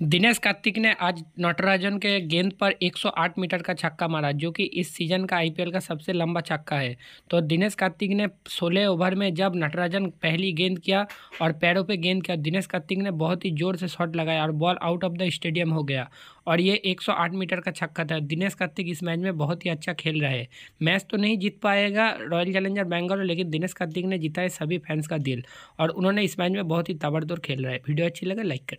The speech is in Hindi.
दिनेश कार्तिक ने आज नटराजन के गेंद पर 108 मीटर का छक्का मारा, जो कि इस सीज़न का आईपीएल का सबसे लंबा छक्का है। तो दिनेश कार्तिक ने 16 ओवर में जब नटराजन पहली गेंद किया और पैरों पे गेंद किया, दिनेश कार्तिक ने बहुत ही ज़ोर से शॉट लगाया और ball out of the stadium हो गया और ये 108 मीटर का छक्का था। दिनेश कार्तिक इस मैच में बहुत ही अच्छा खेल रहे मैच तो नहीं जीत पाएगा रॉयल चैलेंजर बैंगलोर, लेकिन दिनेश कार्तिक ने जीता है सभी फैंस का दिल और उन्होंने इस मैच में बहुत ही ताबड़तोड़ खेल रहा है। वीडियो अच्छी लगे, लाइक करें।